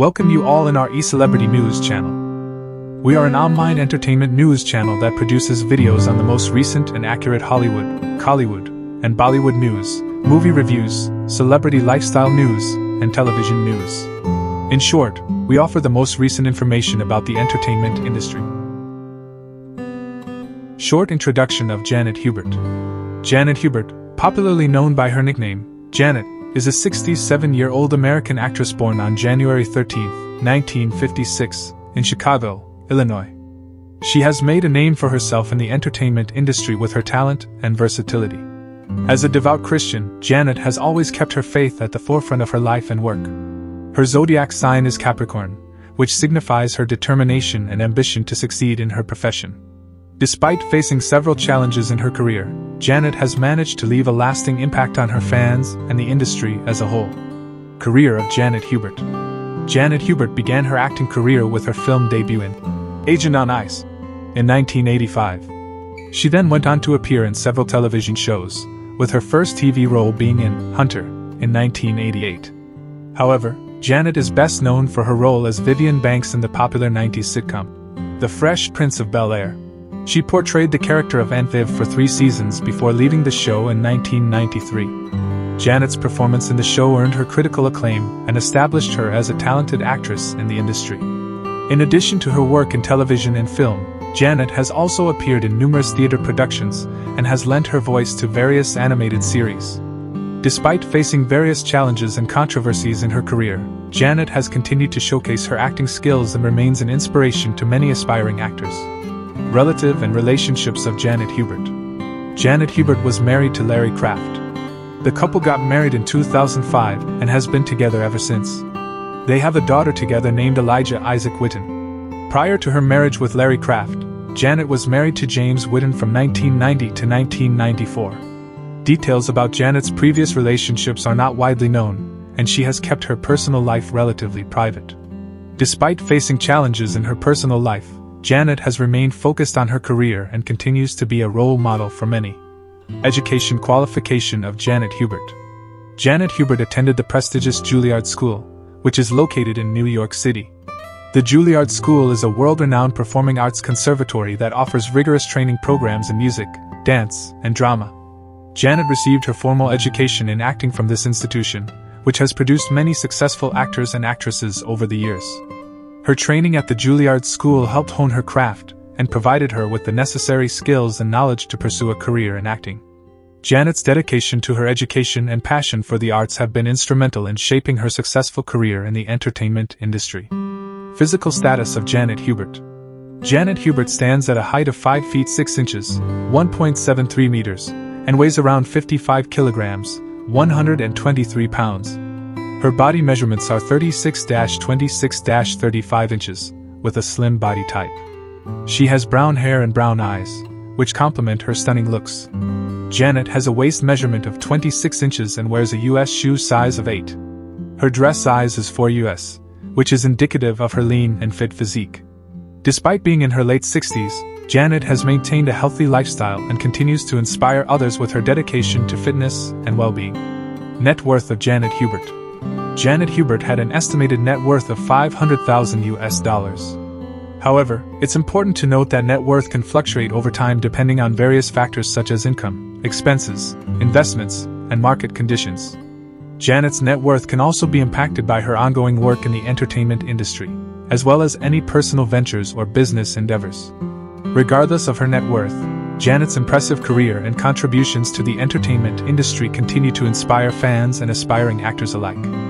welcome you all in our eCelebrity News channel. We are an online entertainment news channel that produces videos on the most recent and accurate Hollywood, Kollywood, and Bollywood news, movie reviews, celebrity lifestyle news, and television news. In short, we offer the most recent information about the entertainment industry. Short introduction of Janet Hubert. Janet Hubert, popularly known by her nickname, Janet, is a 67 year old American actress born on January 13, 1956, in Chicago, Illinois. She has made a name for herself in the entertainment industry with her talent and versatility. As a devout Christian, Janet has always kept her faith at the forefront of her life and work. Her zodiac sign is Capricorn, which signifies her determination and ambition to succeed in her profession. Despite facing several challenges in her career, Janet has managed to leave a lasting impact on her fans and the industry as a whole. Career of Janet Hubert Janet Hubert began her acting career with her film debut in Agent on Ice in 1985. She then went on to appear in several television shows, with her first TV role being in Hunter in 1988. However, Janet is best known for her role as Vivian Banks in the popular 90s sitcom The Fresh Prince of Bel Air. She portrayed the character of Aunt Viv for three seasons before leaving the show in 1993. Janet's performance in the show earned her critical acclaim and established her as a talented actress in the industry. In addition to her work in television and film, Janet has also appeared in numerous theater productions and has lent her voice to various animated series. Despite facing various challenges and controversies in her career, Janet has continued to showcase her acting skills and remains an inspiration to many aspiring actors relative and relationships of Janet Hubert. Janet Hubert was married to Larry Kraft. The couple got married in 2005 and has been together ever since. They have a daughter together named Elijah Isaac Whitten. Prior to her marriage with Larry Kraft, Janet was married to James Whitten from 1990 to 1994. Details about Janet's previous relationships are not widely known, and she has kept her personal life relatively private. Despite facing challenges in her personal life, Janet has remained focused on her career and continues to be a role model for many. Education qualification of Janet Hubert. Janet Hubert attended the prestigious Juilliard School, which is located in New York City. The Juilliard School is a world renowned performing arts conservatory that offers rigorous training programs in music, dance, and drama. Janet received her formal education in acting from this institution, which has produced many successful actors and actresses over the years. Her training at the Juilliard School helped hone her craft and provided her with the necessary skills and knowledge to pursue a career in acting. Janet's dedication to her education and passion for the arts have been instrumental in shaping her successful career in the entertainment industry. Physical status of Janet Hubert Janet Hubert stands at a height of 5 feet 6 inches, 1.73 meters, and weighs around 55 kilograms, 123 pounds. Her body measurements are 36 26 35 inches, with a slim body type. She has brown hair and brown eyes, which complement her stunning looks. Janet has a waist measurement of 26 inches and wears a US shoe size of 8. Her dress size is 4 US, which is indicative of her lean and fit physique. Despite being in her late 60s, Janet has maintained a healthy lifestyle and continues to inspire others with her dedication to fitness and well being. Net worth of Janet Hubert Janet Hubert had an estimated net worth of 500,000 US dollars. However, it's important to note that net worth can fluctuate over time depending on various factors such as income, expenses, investments, and market conditions. Janet's net worth can also be impacted by her ongoing work in the entertainment industry, as well as any personal ventures or business endeavors. Regardless of her net worth, Janet's impressive career and contributions to the entertainment industry continue to inspire fans and aspiring actors alike.